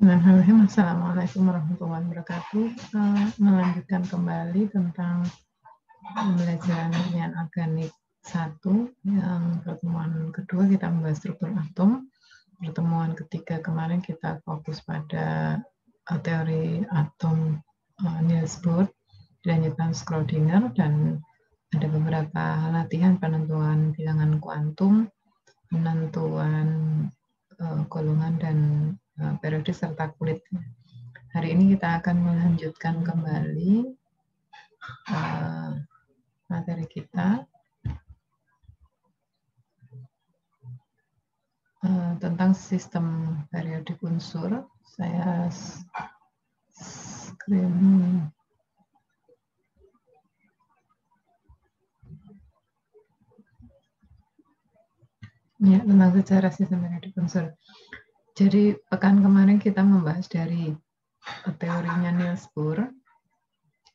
Bismillahirrahmanirrahim. Assalamualaikum warahmatullahi wabarakatuh. Uh, melanjutkan kembali tentang pembelajaran kimia organik satu yang pertemuan kedua kita membahas struktur atom. Pertemuan ketiga kemarin kita fokus pada uh, teori atom uh, Niels Bohr, dilanjutkan Schrödinger dan ada beberapa latihan penentuan bilangan kuantum, penentuan golongan dan periode serta kulit. Hari ini kita akan melanjutkan kembali uh, materi kita uh, tentang sistem periodik unsur. Saya screen Ya, tentang sejarah sistem periodik unsur. Jadi pekan kemarin kita membahas dari teorinya Niels Bohr.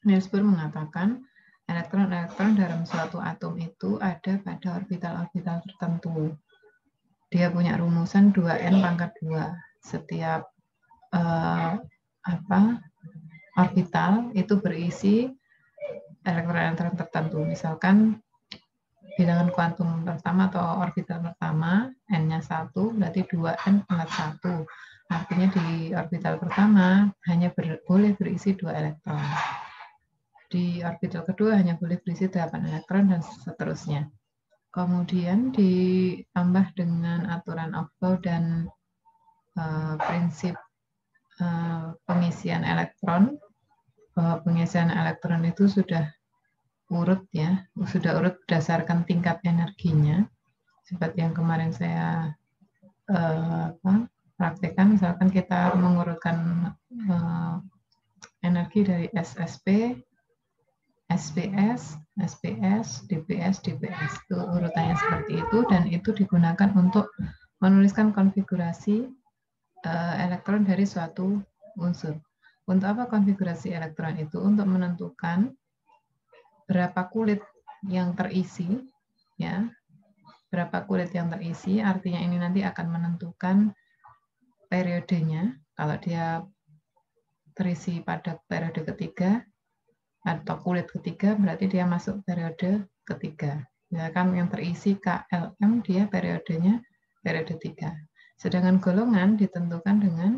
Niels Bohr mengatakan elektron-elektron dalam suatu atom itu ada pada orbital-orbital tertentu. Dia punya rumusan 2n pangkat 2. Setiap uh, apa orbital itu berisi elektron-elektron tertentu. Misalkan bilangan kuantum pertama atau orbital pertama, n-nya 1, berarti 2n pangkat 1. Artinya di orbital pertama hanya ber, boleh berisi 2 elektron. Di orbital kedua hanya boleh berisi 8 elektron dan seterusnya. Kemudian ditambah dengan aturan Aufbau dan uh, prinsip uh, pengisian elektron, bahwa pengisian elektron itu sudah urut ya, sudah urut berdasarkan tingkat energinya. Seperti yang kemarin saya uh, apa, praktekkan, misalkan kita mengurutkan uh, energi dari SSP, SPS, SPS, DPS, DPS. Itu urutannya seperti itu dan itu digunakan untuk menuliskan konfigurasi uh, elektron dari suatu unsur. Untuk apa konfigurasi elektron itu? Untuk menentukan berapa kulit yang terisi, ya, berapa kulit yang terisi, artinya ini nanti akan menentukan periodenya. Kalau dia terisi pada periode ketiga atau kulit ketiga, berarti dia masuk periode ketiga. Ya kan yang terisi KLM dia periodenya periode tiga. Sedangkan golongan ditentukan dengan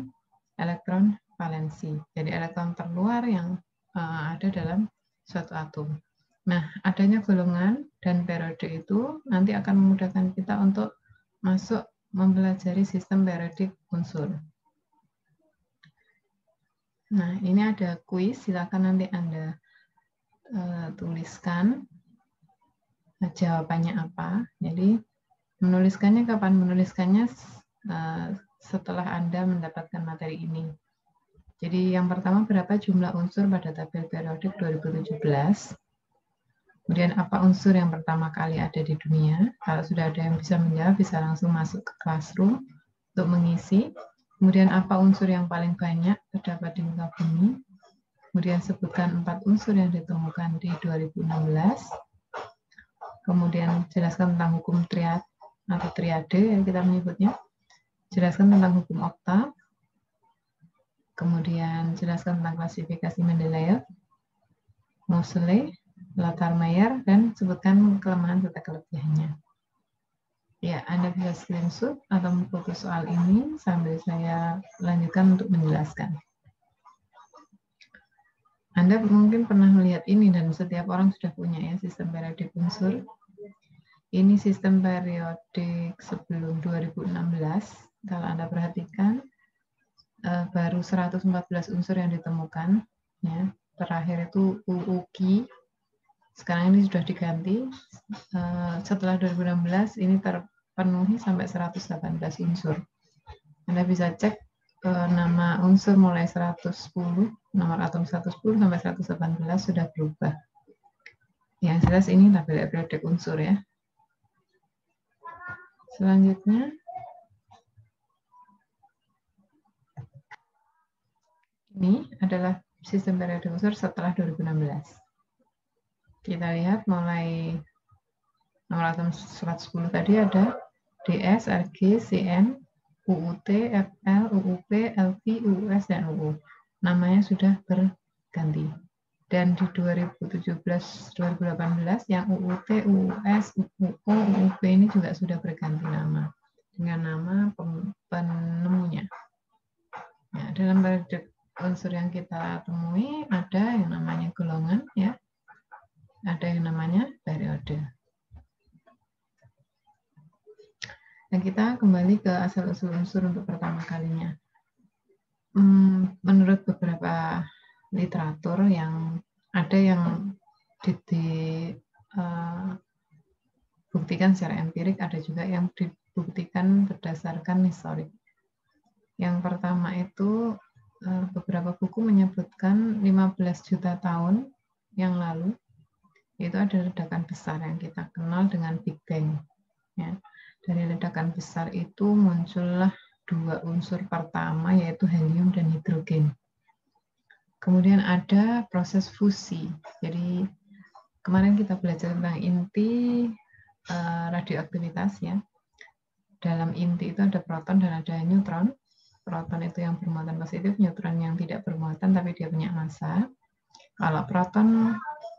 elektron valensi. Jadi elektron terluar yang uh, ada dalam suatu atom. Nah, adanya golongan dan periode itu nanti akan memudahkan kita untuk masuk mempelajari sistem periodik unsur. Nah, ini ada kuis, silakan nanti Anda uh, tuliskan nah, jawabannya apa. Jadi, menuliskannya kapan? Menuliskannya uh, setelah Anda mendapatkan materi ini. Jadi, yang pertama, berapa jumlah unsur pada tabel periodik 2017? Kemudian apa unsur yang pertama kali ada di dunia? Kalau sudah ada yang bisa menjawab, bisa langsung masuk ke classroom untuk mengisi. Kemudian apa unsur yang paling banyak terdapat di muka bumi? Kemudian sebutkan empat unsur yang ditemukan di 2016. Kemudian jelaskan tentang hukum triad atau triade yang kita menyebutnya. Jelaskan tentang hukum oktav. Kemudian jelaskan tentang klasifikasi Mendeleev, Moseley, Mayer dan sebutkan kelemahan serta kelebihannya. Ya, Anda bisa screenshot atau memfoto soal ini sambil saya lanjutkan untuk menjelaskan. Anda mungkin pernah melihat ini dan setiap orang sudah punya ya sistem periodik unsur. Ini sistem periodik sebelum 2016. Kalau Anda perhatikan, eh, baru 114 unsur yang ditemukan. Ya, terakhir itu UUKI sekarang ini sudah diganti. Eh, setelah 2016 ini terpenuhi sampai 118 unsur. Anda bisa cek eh, nama unsur mulai 110, nomor atom 110 sampai 118 sudah berubah. Yang jelas ini tabel periodik unsur ya. Selanjutnya, ini adalah sistem periodik unsur setelah 2016 kita lihat mulai nomor atom 110 tadi ada DS, RG, CN, UUT, FL, UUP, LV, UUS, dan UU. Namanya sudah berganti. Dan di 2017-2018 yang UUT, UUS, UU, UUP ini juga sudah berganti nama dengan nama penemunya. Ya, dalam unsur yang kita temui ada yang namanya golongan ya ada yang namanya periode. Dan kita kembali ke asal usul unsur untuk pertama kalinya. Hmm, menurut beberapa literatur yang ada yang dibuktikan uh, secara empirik ada juga yang dibuktikan berdasarkan historik. Yang pertama itu Eh, beberapa buku menyebutkan 15 juta tahun yang lalu itu ada ledakan besar yang kita kenal dengan Big Bang. Ya. Dari ledakan besar itu muncullah dua unsur pertama yaitu helium dan hidrogen. Kemudian ada proses fusi. Jadi kemarin kita belajar tentang inti uh, radioaktivitas ya. Dalam inti itu ada proton dan ada neutron proton itu yang bermuatan positif, neutron yang tidak bermuatan tapi dia punya massa. Kalau proton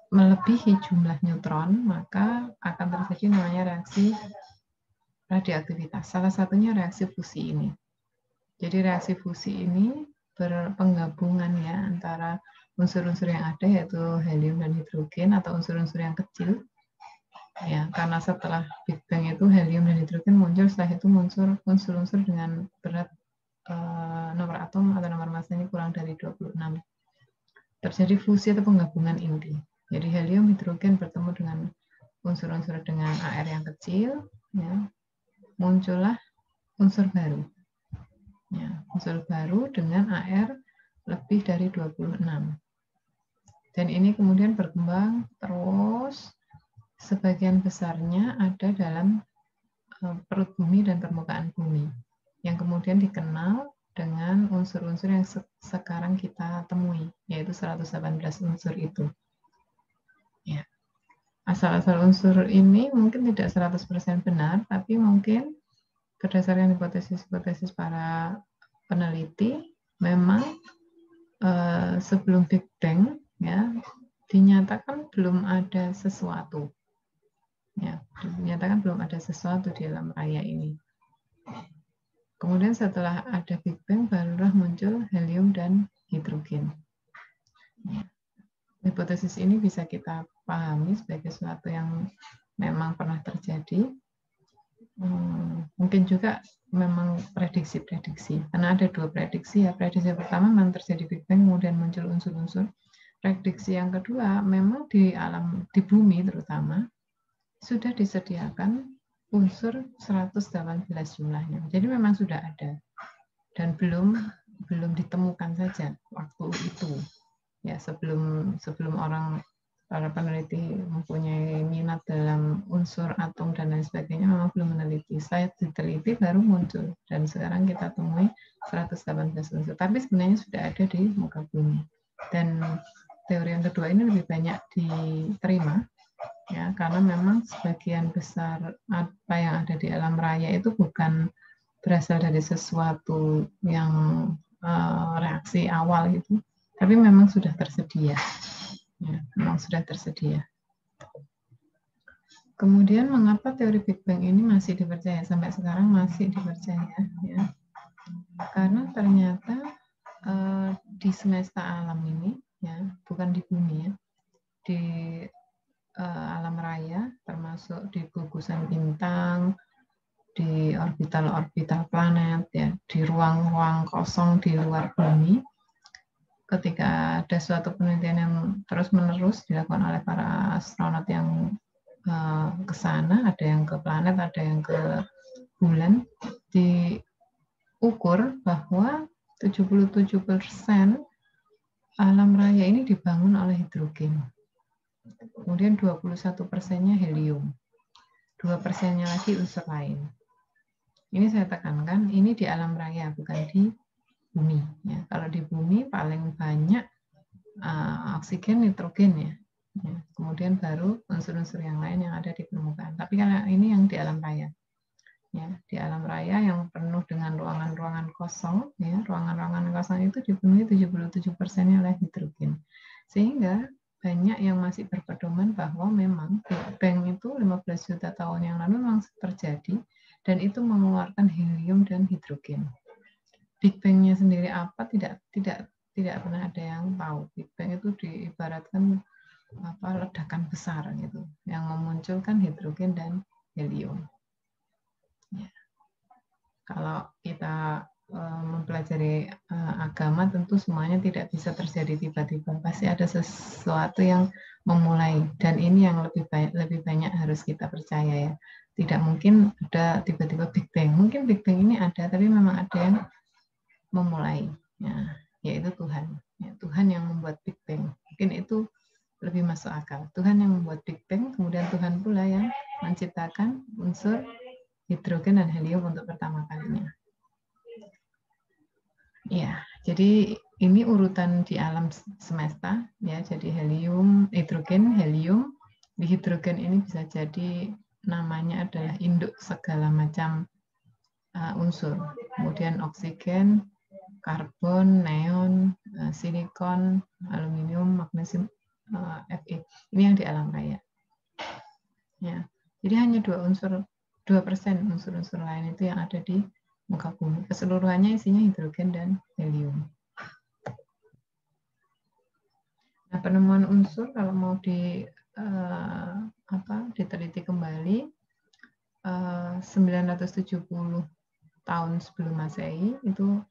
melebihi jumlah neutron, maka akan terjadi namanya reaksi radioaktivitas. Salah satunya reaksi fusi ini. Jadi reaksi fusi ini berpenggabungan ya antara unsur-unsur yang ada yaitu helium dan hidrogen atau unsur-unsur yang kecil. Ya, karena setelah Big Bang itu helium dan hidrogen muncul, setelah itu muncul unsur-unsur dengan berat uh, nomor atom atau nomor massa ini kurang dari 26. Terjadi fusi atau penggabungan inti. Jadi helium hidrogen bertemu dengan unsur-unsur dengan AR yang kecil, ya, muncullah unsur baru. Ya, unsur baru dengan AR lebih dari 26. Dan ini kemudian berkembang terus sebagian besarnya ada dalam eh, perut bumi dan permukaan bumi yang kemudian dikenal dengan unsur-unsur yang se sekarang kita temui, yaitu 118 unsur itu. Ya. Asal-asal unsur ini mungkin tidak 100% benar, tapi mungkin berdasarkan hipotesis-hipotesis para peneliti, memang eh, sebelum Big Bang ya dinyatakan belum ada sesuatu. Ya, dinyatakan belum ada sesuatu di dalam raya ini. Kemudian setelah ada Big Bang, barulah muncul helium dan hidrogen. Hipotesis ini bisa kita pahami sebagai sesuatu yang memang pernah terjadi. Hmm, mungkin juga memang prediksi-prediksi. Karena ada dua prediksi ya. Prediksi pertama memang terjadi Big Bang, kemudian muncul unsur-unsur. Prediksi yang kedua memang di alam, di bumi terutama, sudah disediakan unsur 118 jumlahnya. Jadi memang sudah ada dan belum belum ditemukan saja waktu itu. Ya, sebelum sebelum orang para peneliti mempunyai minat dalam unsur atom dan lain sebagainya memang belum meneliti. Saya diteliti baru muncul dan sekarang kita temui 118 unsur. Tapi sebenarnya sudah ada di muka bumi. Dan teori yang kedua ini lebih banyak diterima ya karena memang sebagian besar apa yang ada di alam raya itu bukan berasal dari sesuatu yang uh, reaksi awal itu tapi memang sudah tersedia ya memang sudah tersedia kemudian mengapa teori Big Bang ini masih dipercaya sampai sekarang masih dipercaya ya karena ternyata uh, di semesta alam ini ya bukan di bumi ya di uh, alam raya, termasuk di gugusan bintang, di orbital-orbital planet, ya, di ruang-ruang kosong di luar bumi. Ketika ada suatu penelitian yang terus-menerus dilakukan oleh para astronot yang uh, ke sana, ada yang ke planet, ada yang ke bulan, diukur bahwa 77% alam raya ini dibangun oleh hidrogen Kemudian 21 persennya helium. 2 persennya lagi unsur lain. Ini saya tekankan, ini di alam raya, bukan di bumi. Ya. Kalau di bumi paling banyak uh, oksigen, nitrogen ya. ya. Kemudian baru unsur-unsur yang lain yang ada di permukaan. Tapi karena ini yang di alam raya. ya di alam raya yang penuh dengan ruangan-ruangan kosong ya ruangan-ruangan kosong itu dipenuhi 77 persennya oleh hidrogen sehingga banyak yang masih berpedoman bahwa memang Big Bang itu 15 juta tahun yang lalu memang terjadi dan itu mengeluarkan helium dan hidrogen. Big Bang-nya sendiri apa tidak tidak tidak pernah ada yang tahu. Big Bang itu diibaratkan apa ledakan besar gitu yang memunculkan hidrogen dan helium. Ya. Kalau kita uh, mempelajari uh, agama tentu semuanya tidak bisa terjadi tiba-tiba. Pasti ada sesuatu yang memulai dan ini yang lebih banyak lebih banyak harus kita percaya ya. Tidak mungkin ada tiba-tiba Big Bang. Mungkin Big Bang ini ada tapi memang ada yang memulai. Ya, yaitu Tuhan. Ya, Tuhan yang membuat Big Bang. Mungkin itu lebih masuk akal. Tuhan yang membuat Big Bang, kemudian Tuhan pula yang menciptakan unsur hidrogen dan helium untuk pertama kalinya. Ya, jadi ini urutan di alam semesta ya. Jadi helium, hidrogen, helium. Di hidrogen ini bisa jadi namanya adalah induk segala macam uh, unsur. Kemudian oksigen, karbon, neon, uh, silikon, aluminium, magnesium, uh, Fe. Ini yang di alam raya. Ya. Jadi hanya dua unsur, dua persen unsur-unsur lain itu yang ada di muka bumi. Keseluruhannya isinya hidrogen dan helium. Nah, penemuan unsur kalau mau di uh, apa diteliti kembali uh, 970 tahun sebelum Masehi itu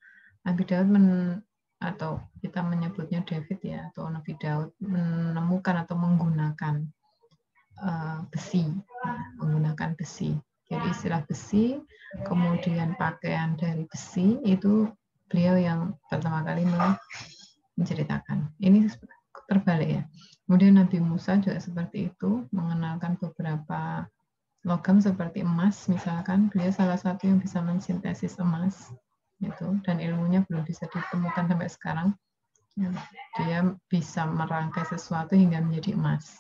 Nabi Daud men, atau kita menyebutnya David ya atau Nabi Daud menemukan atau menggunakan uh, besi, menggunakan besi. Jadi istilah besi, kemudian pakaian dari besi itu beliau yang pertama kali menceritakan. Ini terbalik ya. Kemudian Nabi Musa juga seperti itu, mengenalkan beberapa logam seperti emas, misalkan beliau salah satu yang bisa mensintesis emas, itu dan ilmunya belum bisa ditemukan sampai sekarang. Ya, dia bisa merangkai sesuatu hingga menjadi emas.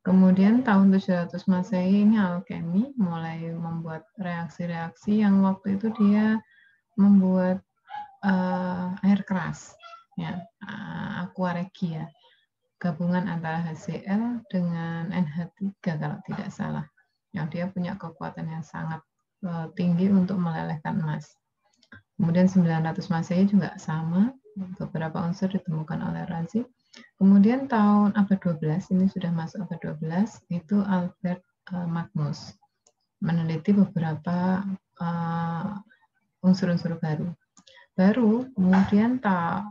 Kemudian tahun 700 Masehi ini alkemi mulai membuat reaksi-reaksi yang waktu itu dia membuat uh, air keras, ya, uh, aqua regia, gabungan antara HCl dengan NH3 kalau tidak salah. Yang dia punya kekuatan yang sangat uh, tinggi untuk melelehkan emas. Kemudian 900 Masehi juga sama, beberapa unsur ditemukan oleh Razi Kemudian tahun abad 12, ini sudah masuk abad 12, itu Albert uh, Magnus meneliti beberapa uh, unsur-unsur baru. Baru kemudian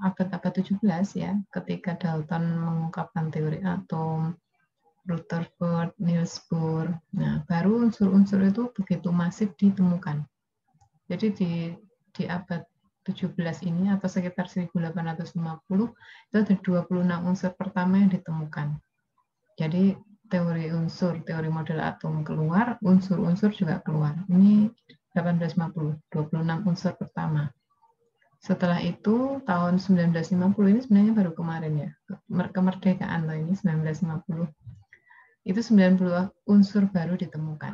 abad-abad 17 ya, ketika Dalton mengungkapkan teori atom, Rutherford, Niels Bohr, nah baru unsur-unsur itu begitu masif ditemukan. Jadi di di abad 17 ini atau sekitar 1850 itu ada 26 unsur pertama yang ditemukan. Jadi teori unsur, teori model atom keluar, unsur-unsur juga keluar. Ini 1850, 26 unsur pertama. Setelah itu tahun 1950 ini sebenarnya baru kemarin ya, kemerdekaan loh ini 1950. Itu 90 unsur baru ditemukan.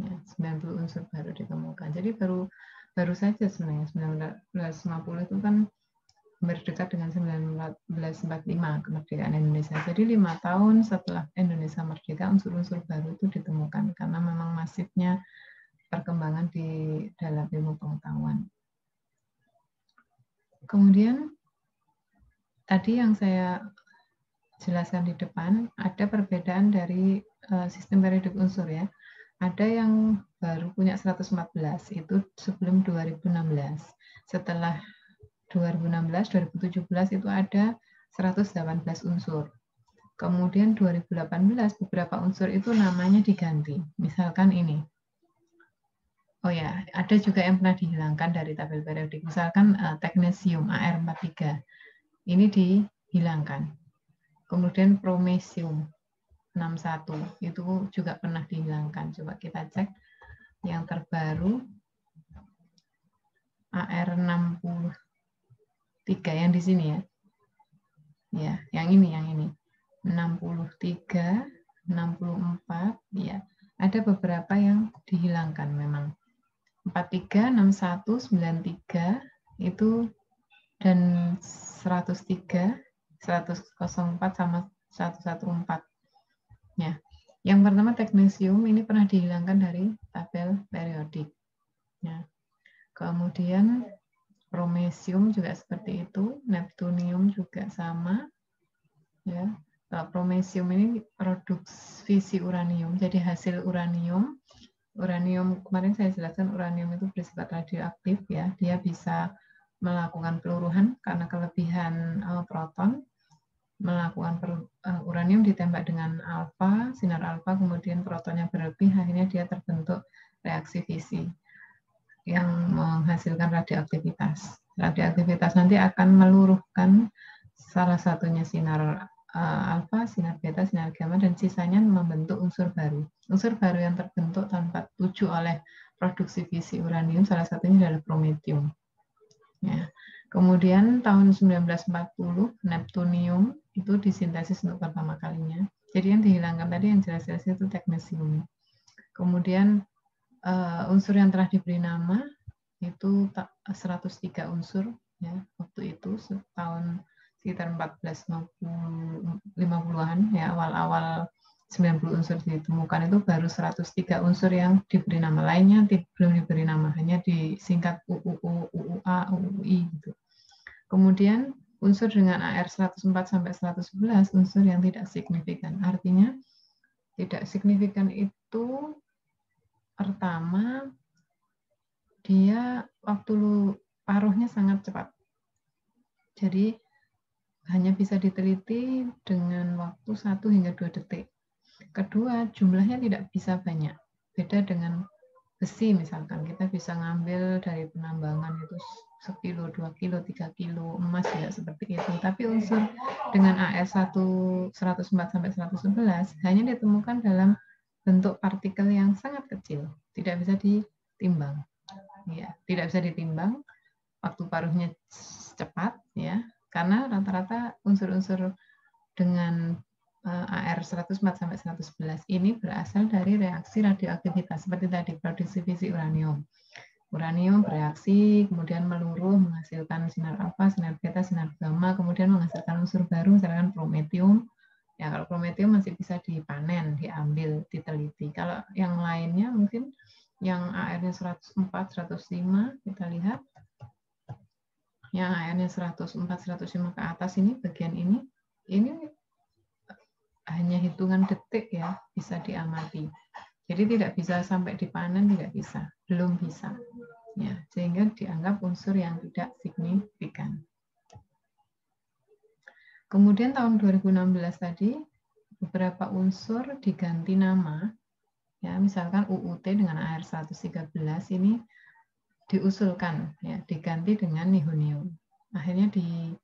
Ya, 90 unsur baru ditemukan. Jadi baru baru saja sebenarnya 1950 itu kan berdekat dengan 1945 kemerdekaan Indonesia. Jadi lima tahun setelah Indonesia merdeka unsur-unsur baru itu ditemukan karena memang masifnya perkembangan di dalam ilmu pengetahuan. Kemudian tadi yang saya jelaskan di depan ada perbedaan dari uh, sistem periodik unsur ya. Ada yang baru punya 114, itu sebelum 2016. Setelah 2016, 2017 itu ada 118 unsur. Kemudian 2018 beberapa unsur itu namanya diganti. Misalkan ini. Oh ya, ada juga yang pernah dihilangkan dari tabel periodik. Misalkan uh, teknesium AR43. Ini dihilangkan. Kemudian promesium 61 itu juga pernah dihilangkan. Coba kita cek yang terbaru AR63 yang di sini ya. Ya, yang ini yang ini. 63, 64, ya. Ada beberapa yang dihilangkan memang. 43, 61, 93 itu dan 103, 104 sama 114. Ya. Yang pertama teknesium ini pernah dihilangkan dari tabel periodik. Ya. Kemudian promesium juga seperti itu, neptunium juga sama. Ya. Kalau promesium ini produk fisi uranium, jadi hasil uranium uranium kemarin saya jelaskan uranium itu bersifat radioaktif ya dia bisa melakukan peluruhan karena kelebihan uh, proton melakukan per, uh, uranium ditembak dengan alfa sinar alfa kemudian protonnya berlebih akhirnya dia terbentuk reaksi fisi yang menghasilkan radioaktivitas radioaktivitas nanti akan meluruhkan salah satunya sinar uh, alfa, sinar beta, sinar gamma, dan sisanya membentuk unsur baru. Unsur baru yang terbentuk tanpa tuju oleh produksi fisi uranium, salah satunya adalah prometium. Ya. Kemudian tahun 1940, neptunium itu disintesis untuk pertama kalinya. Jadi yang dihilangkan tadi yang jelas-jelas itu teknesium. Kemudian uh, unsur yang telah diberi nama itu 103 unsur ya waktu itu tahun sekitar 1450-an ya awal-awal 90 unsur ditemukan itu baru 103 unsur yang diberi nama lainnya belum diberi nama hanya disingkat UUU, UUA, UUI gitu. Kemudian unsur dengan AR 104 sampai 111 unsur yang tidak signifikan. Artinya tidak signifikan itu pertama dia waktu paruhnya sangat cepat. Jadi hanya bisa diteliti dengan waktu 1 hingga 2 detik. Kedua, jumlahnya tidak bisa banyak. Beda dengan besi misalkan, kita bisa ngambil dari penambangan itu sekilo, dua kilo, tiga kilo, emas tidak seperti itu. Tapi unsur dengan AS 1 104 sampai 111 hanya ditemukan dalam bentuk partikel yang sangat kecil, tidak bisa ditimbang. Ya, tidak bisa ditimbang. Waktu paruhnya cepat, ya, karena rata-rata unsur-unsur dengan uh, AR 104 sampai 111 ini berasal dari reaksi radioaktivitas seperti tadi produksi fisi uranium. Uranium bereaksi, kemudian meluruh menghasilkan sinar alfa, sinar beta, sinar gamma, kemudian menghasilkan unsur baru misalkan prometium. Ya kalau prometium masih bisa dipanen, diambil, diteliti. Kalau yang lainnya mungkin yang AR-nya 104, 105 kita lihat yang AR-nya 104, 105 ke atas ini, bagian ini, ini hanya hitungan detik ya, bisa diamati. Jadi tidak bisa sampai dipanen, tidak bisa. Belum bisa. Ya, sehingga dianggap unsur yang tidak signifikan. Kemudian tahun 2016 tadi, beberapa unsur diganti nama. Ya, misalkan UUT dengan AR 113 ini diusulkan ya diganti dengan nihonium. Akhirnya di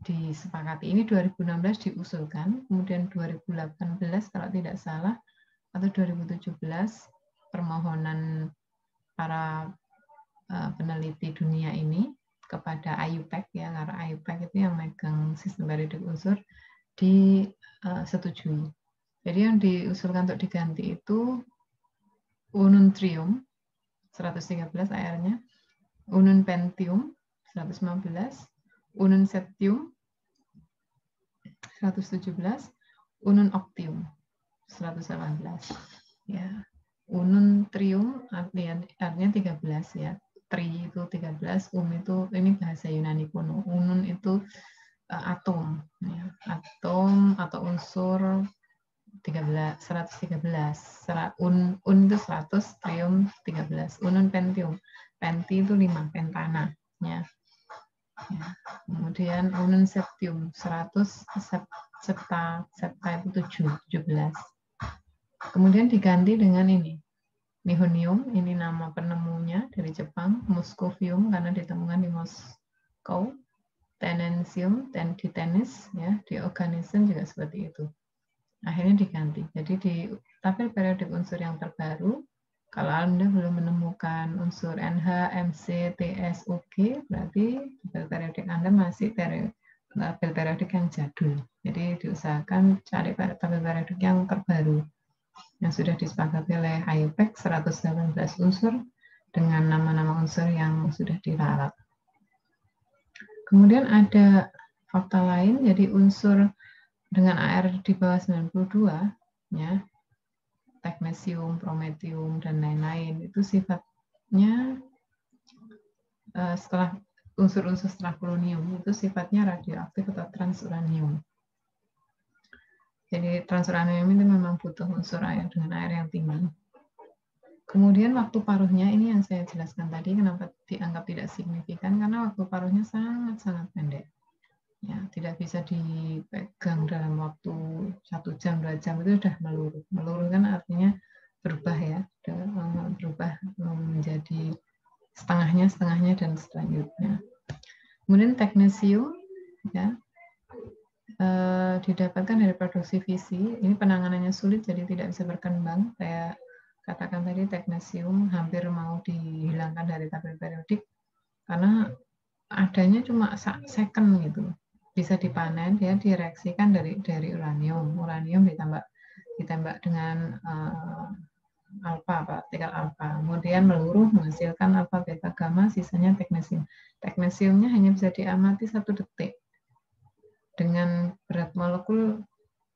disepakati. Ini 2016 diusulkan, kemudian 2018 kalau tidak salah atau 2017 permohonan para uh, peneliti dunia ini kepada IUPAC ya karena IUPAC itu yang megang sistem periodik unsur disetujui. Uh, Jadi yang diusulkan untuk diganti itu ununtrium 113 AR-nya, unun pentium 115, unun septium 117, unun octium 118. Ya. Unun trium artinya, artinya 13 ya. Tri itu 13, um itu ini bahasa Yunani kuno. Unun itu uh, atom ya. Atom atau unsur 13, 113. Serat, un, un itu 100, trium 13. Unun pentium. Penti itu 5, pentana. Ya. ya. Kemudian unun septium 100, sep, septa, septa itu 7, 17. Kemudian diganti dengan ini. Nihonium, ini nama penemunya dari Jepang. Muscovium karena ditemukan di Moskow. Tenensium, ten di tenis, ya, di organisme juga seperti itu akhirnya diganti. Jadi di tabel periodik unsur yang terbaru, kalau Anda belum menemukan unsur NH, MC, TS, UG, berarti tabel periodik Anda masih tabel periodik yang jadul. Jadi diusahakan cari tabel periodik yang terbaru. Yang sudah disepakati oleh IUPAC 118 unsur dengan nama-nama unsur yang sudah diralat. Kemudian ada fakta lain, jadi unsur dengan AR di bawah 92, ya, teknesium, prometium, dan lain-lain, itu sifatnya uh, setelah unsur-unsur setelah polonium itu sifatnya radioaktif atau transuranium. Jadi transuranium itu memang butuh unsur air dengan air yang tinggi. Kemudian waktu paruhnya ini yang saya jelaskan tadi kenapa dianggap tidak signifikan karena waktu paruhnya sangat-sangat pendek. Ya, tidak bisa dipegang dalam waktu satu jam dua jam itu sudah meluruh. Meluruh kan artinya berubah ya, berubah menjadi setengahnya, setengahnya dan selanjutnya. Kemudian teknesium ya eh, didapatkan dari produksi visi. Ini penanganannya sulit jadi tidak bisa berkembang. Saya katakan tadi teknesium hampir mau dihilangkan dari tabel periodik karena adanya cuma second gitu. Bisa dipanen, dia direaksikan dari dari uranium. Uranium ditambah ditembak dengan uh, alfa, partikel alfa. Kemudian meluruh menghasilkan alfa, beta, gamma, sisanya teknesium. Teknesiumnya hanya bisa diamati satu detik dengan berat molekul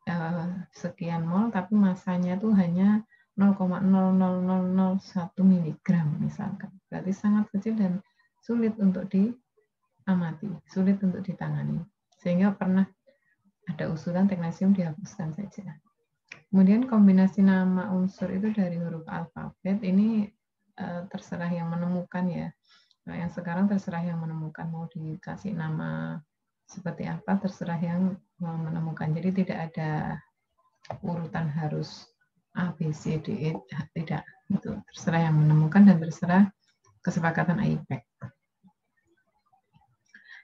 uh, sekian mol, tapi masanya itu hanya 0,00001 miligram misalkan. Berarti sangat kecil dan sulit untuk diamati, sulit untuk ditangani. Sehingga pernah ada usulan teknesium dihapuskan saja. Kemudian kombinasi nama unsur itu dari huruf alfabet ini uh, terserah yang menemukan ya. Nah, yang sekarang terserah yang menemukan mau dikasih nama seperti apa terserah yang menemukan. Jadi tidak ada urutan harus A, B, C, D, E, tidak. Itu terserah yang menemukan dan terserah kesepakatan IPEC.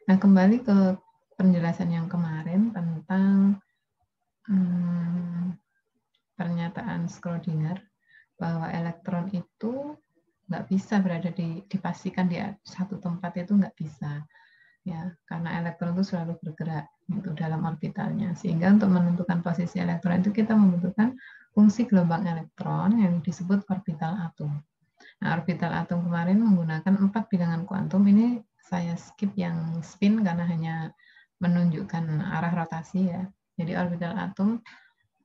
Nah, kembali ke penjelasan yang kemarin tentang hmm, pernyataan Schrödinger bahwa elektron itu nggak bisa berada di dipastikan di satu tempat itu nggak bisa ya karena elektron itu selalu bergerak itu dalam orbitalnya sehingga untuk menentukan posisi elektron itu kita membutuhkan fungsi gelombang elektron yang disebut orbital atom. Nah, orbital atom kemarin menggunakan empat bilangan kuantum ini saya skip yang spin karena hanya menunjukkan arah rotasi ya. Jadi orbital atom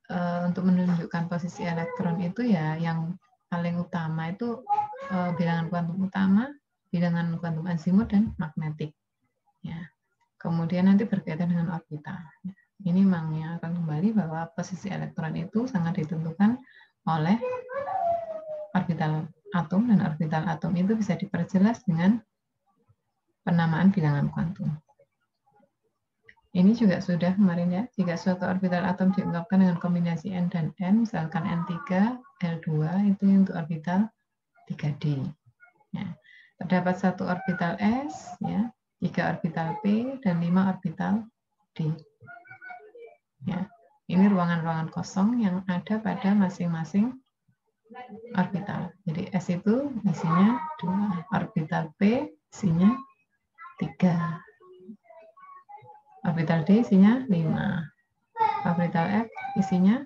e, untuk menunjukkan posisi elektron itu ya yang paling utama itu e, bilangan kuantum utama, bilangan kuantum azimut dan magnetik. Ya. Kemudian nanti berkaitan dengan orbital. Ini memangnya akan kembali bahwa posisi elektron itu sangat ditentukan oleh orbital atom dan orbital atom itu bisa diperjelas dengan penamaan bilangan kuantum. Ini juga sudah kemarin ya, jika suatu orbital atom diungkapkan dengan kombinasi N dan N, misalkan N3, L2, itu untuk orbital 3D. Ya. Terdapat satu orbital S, ya, tiga orbital P, dan lima orbital D. Ya, ini ruangan-ruangan kosong yang ada pada masing-masing orbital. Jadi S itu isinya dua, orbital P isinya tiga, orbital D isinya lima, orbital F isinya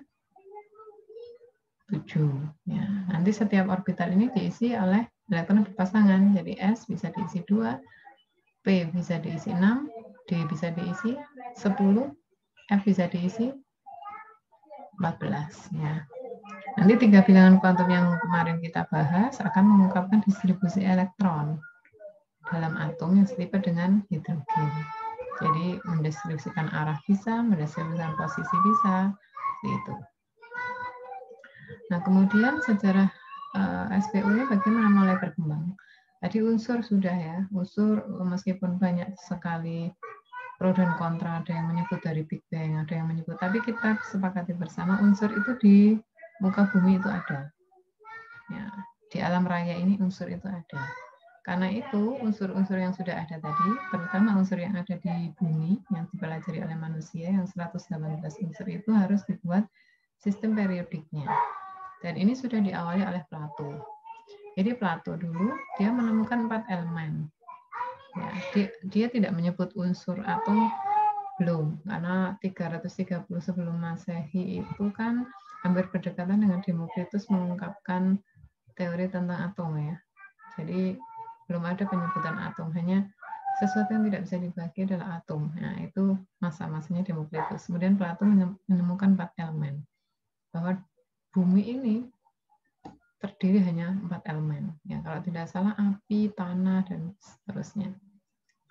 tujuh. Ya, nanti setiap orbital ini diisi oleh elektron berpasangan. Jadi S bisa diisi dua, P bisa diisi 6, D bisa diisi 10, F bisa diisi 14. Ya. Nanti tiga bilangan kuantum yang kemarin kita bahas akan mengungkapkan distribusi elektron dalam atom yang setipe dengan hidrogen. Jadi mendistribusikan arah bisa, mendistribusikan posisi bisa, itu. Nah kemudian sejarah uh, eh, SPU ini bagaimana mulai berkembang? Tadi unsur sudah ya, unsur meskipun banyak sekali pro dan kontra, ada yang menyebut dari Big Bang, ada yang menyebut, tapi kita sepakati bersama unsur itu di muka bumi itu ada. Ya, di alam raya ini unsur itu ada. Karena itu unsur-unsur yang sudah ada tadi, terutama unsur yang ada di bumi yang dipelajari oleh manusia yang 118 unsur itu harus dibuat sistem periodiknya. Dan ini sudah diawali oleh Plato. Jadi Plato dulu dia menemukan empat elemen. Ya, dia, dia tidak menyebut unsur atom belum karena 330 sebelum Masehi itu kan hampir berdekatan dengan Demokritus mengungkapkan teori tentang atom ya. Jadi belum ada penyebutan atom, hanya sesuatu yang tidak bisa dibagi adalah atom. Nah, itu masa-masanya Demokritus. Kemudian Plato menemukan empat elemen. Bahwa bumi ini terdiri hanya empat elemen. Ya, kalau tidak salah api, tanah, dan seterusnya.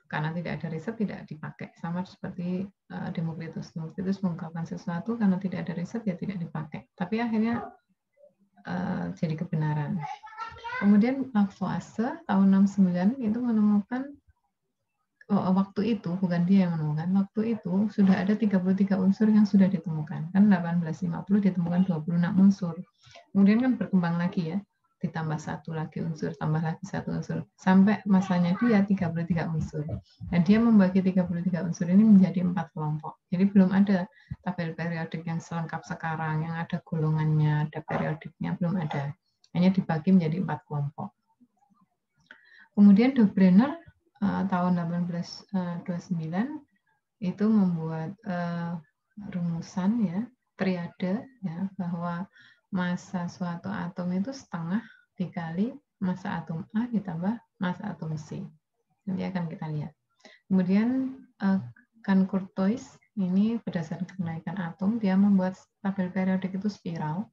Karena tidak ada riset tidak dipakai. Sama seperti uh, Demokritus. Demokritus mengungkapkan sesuatu karena tidak ada riset ya tidak dipakai. Tapi akhirnya uh, jadi kebenaran. Kemudian Lavoisier tahun 69 itu menemukan waktu itu bukan dia yang menemukan waktu itu sudah ada 33 unsur yang sudah ditemukan kan 1850 ditemukan 26 unsur kemudian kan berkembang lagi ya ditambah satu lagi unsur, tambah lagi satu unsur. Sampai masanya dia 33 unsur. Dan dia membagi 33 unsur ini menjadi empat kelompok. Jadi belum ada tabel periodik yang selengkap sekarang, yang ada golongannya, ada periodiknya, belum ada. Hanya dibagi menjadi empat kelompok. Kemudian De Brenner uh, tahun 1829 itu membuat uh, rumusan ya, triade ya, bahwa masa suatu atom itu setengah dikali masa atom A ditambah masa atom C. Nanti akan kita lihat. Kemudian uh, kan Courtois ini berdasarkan kenaikan atom, dia membuat tabel periodik itu spiral.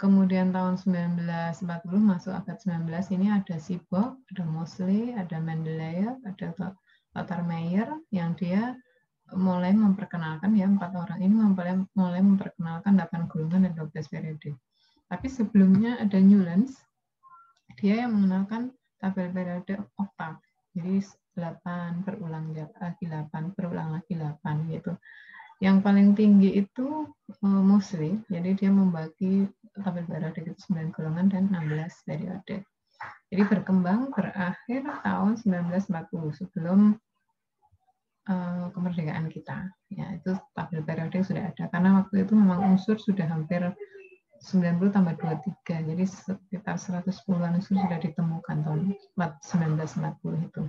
Kemudian tahun 1940 masuk abad 19 ini ada Seaborg, ada Mosley, ada Mendeleev, ada Lothar Meyer yang dia mulai memperkenalkan ya empat orang ini mulai, mulai memperkenalkan 8 golongan dan 12 periode. Tapi sebelumnya ada Newlands, dia yang mengenalkan tabel periode oktav. Jadi 8 berulang lagi 8 berulang lagi 8 gitu. Yang paling tinggi itu uh, jadi dia membagi tabel periode itu 9 golongan dan 16 periode. Jadi berkembang berakhir tahun 1940 sebelum Eh, kemerdekaan kita. Ya, itu tabel periode sudah ada karena waktu itu memang unsur sudah hampir 90 tambah 23. Jadi sekitar 110-an unsur sudah ditemukan tahun 1940 itu.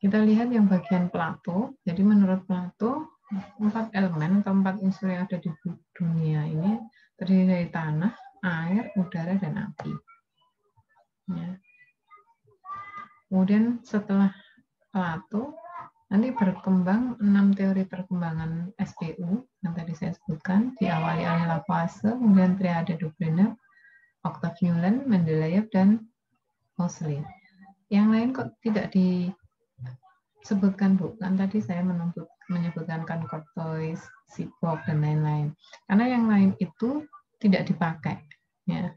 Kita lihat yang bagian Plato. Jadi menurut Plato, empat elemen atau empat unsur yang ada di dunia ini terdiri dari tanah, air, udara, dan api. Ya. Kemudian setelah Plato, nanti berkembang enam teori perkembangan SPU yang tadi saya sebutkan, diawali oleh Lavoisier, kemudian triade Dubrenner, Octave Mendeleev, dan Moseley. Yang lain kok tidak disebutkan, Bu? Kan tadi saya menuntut, menyebutkan kan Seaborg, dan lain-lain. Karena yang lain itu tidak dipakai. ya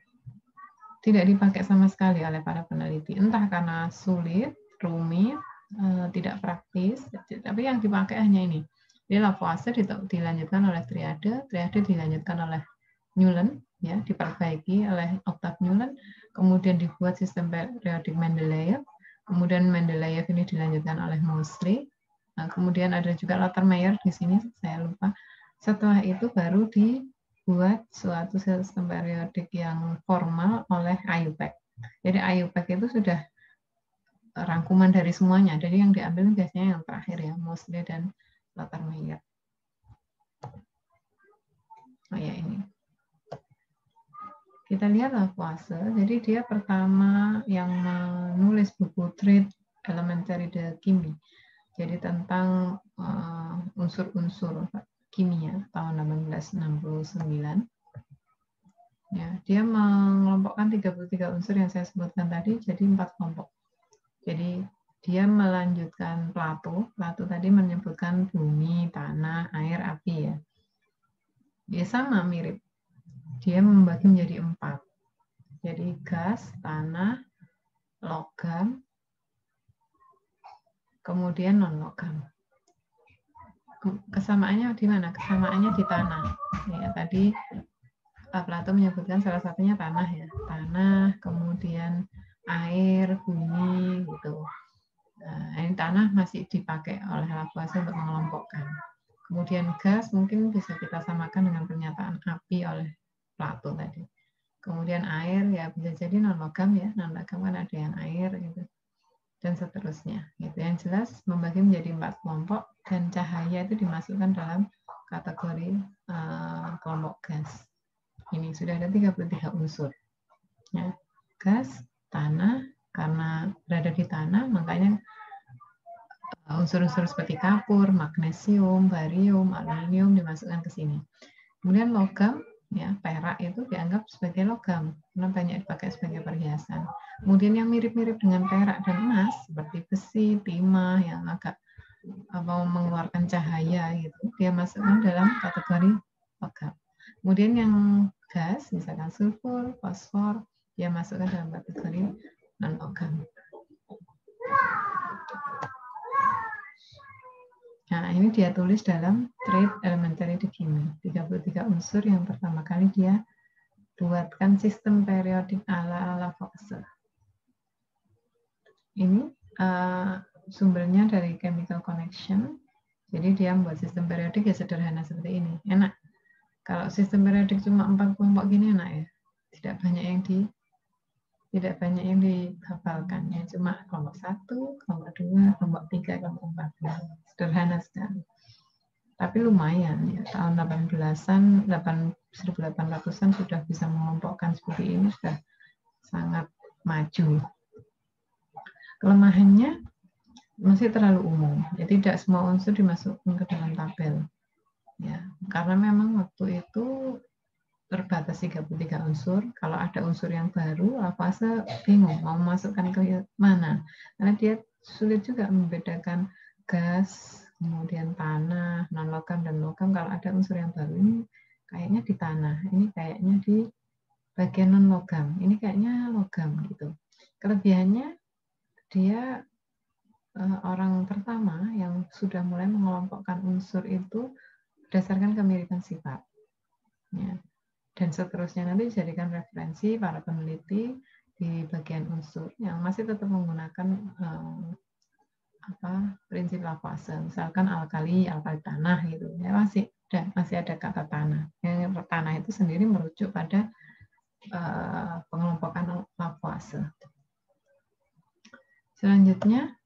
Tidak dipakai sama sekali oleh para peneliti. Entah karena sulit, rumit, uh, tidak praktis, tapi yang dipakai hanya ini. Jadi Lavoisier dilanjutkan oleh triade, triade dilanjutkan oleh Newland, ya diperbaiki oleh Octave Newland, kemudian dibuat sistem periodik Mendeleev, kemudian Mendeleev ini dilanjutkan oleh Moseley, nah, kemudian ada juga Lothar Meyer di sini, saya lupa. Setelah itu baru dibuat suatu sistem periodik yang formal oleh Ayubek. Jadi Ayubek itu sudah rangkuman dari semuanya. Jadi yang diambil biasanya yang terakhir ya, Mosley dan Latar Meyer. Oh ya ini. Kita lihat puasa. Jadi dia pertama yang menulis buku Trade Elementary de Chemie. Jadi tentang uh, unsur-unsur uh, kimia tahun 1869. Ya, dia mengelompokkan 33 unsur yang saya sebutkan tadi jadi empat kelompok. Jadi dia melanjutkan Plato. Plato tadi menyebutkan bumi, tanah, air, api ya. Dia sama mirip. Dia membagi menjadi empat. Jadi gas, tanah, logam, kemudian non logam. Kesamaannya di mana? Kesamaannya di tanah. Ya, tadi Plato menyebutkan salah satunya tanah ya. Tanah, kemudian air, bumi gitu. Nah, ini tanah masih dipakai oleh Lavoisier untuk mengelompokkan. Kemudian gas mungkin bisa kita samakan dengan pernyataan api oleh Plato tadi. Kemudian air ya bisa jadi non logam ya, non logam kan ada yang air gitu dan seterusnya. Gitu. Yang jelas membagi menjadi empat kelompok dan cahaya itu dimasukkan dalam kategori uh, kelompok gas. Ini sudah ada 33 unsur. Ya. Gas, tanah, karena berada di tanah, makanya eh, unsur-unsur seperti kapur, magnesium, barium, aluminium dimasukkan ke sini. Kemudian logam, ya perak itu dianggap sebagai logam karena banyak dipakai sebagai perhiasan. Kemudian yang mirip-mirip dengan perak dan emas seperti besi, timah yang agak mau mengeluarkan cahaya gitu, dia masukkan dalam kategori logam. Kemudian yang gas, misalkan sulfur, fosfor, dia masukkan dalam kategori non logam. Nah, ini dia tulis dalam Trade Elementary di Kimi. 33 unsur yang pertama kali dia buatkan sistem periodik ala-ala Fokker. Ini uh, sumbernya dari chemical connection. Jadi dia membuat sistem periodik ya sederhana seperti ini. Enak. Kalau sistem periodik cuma empat kelompok gini enak ya. Tidak banyak yang di tidak banyak yang dihafalkan ya cuma kelompok satu, kelompok dua, kelompok tiga, kelompok empat. Sederhana sekali. Tapi lumayan ya tahun 18-an, 1800-an sudah bisa mengelompokkan seperti ini sudah sangat maju. Kelemahannya masih terlalu umum. Ya, tidak semua unsur dimasukkan ke dalam tabel. Ya, karena memang waktu itu terbatas 33 unsur. Kalau ada unsur yang baru, Alfase bingung mau masukkan ke mana. Karena dia sulit juga membedakan gas, kemudian tanah, non logam dan logam. Kalau ada unsur yang baru ini kayaknya di tanah, ini kayaknya di bagian non logam, ini kayaknya logam gitu. Kelebihannya dia uh, orang pertama yang sudah mulai mengelompokkan unsur itu berdasarkan kemiripan sifat. Ya. Dan seterusnya nanti dijadikan referensi para peneliti di bagian unsur yang masih tetap menggunakan uh, apa prinsip Lavoisier. Misalkan alkali, alkali tanah gitu. Ya masih ada masih ada kata tanah. Yang tanah itu sendiri merujuk pada uh, pengelompokan Lavoisier. Selanjutnya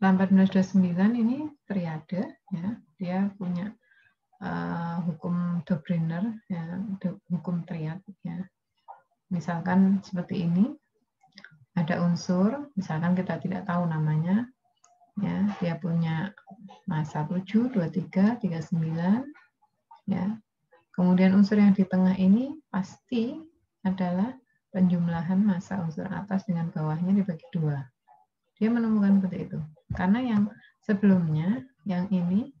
Tahun 1429 ini triade, ya, dia punya uh, hukum Dobrinner, ya, hukum triad, ya. Misalkan seperti ini, ada unsur, misalkan kita tidak tahu namanya, ya, dia punya massa 7, 23, 39, ya. Kemudian unsur yang di tengah ini pasti adalah penjumlahan massa unsur atas dengan bawahnya dibagi dua. Dia menemukan seperti itu. Karena yang sebelumnya, yang ini,